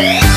Yeah.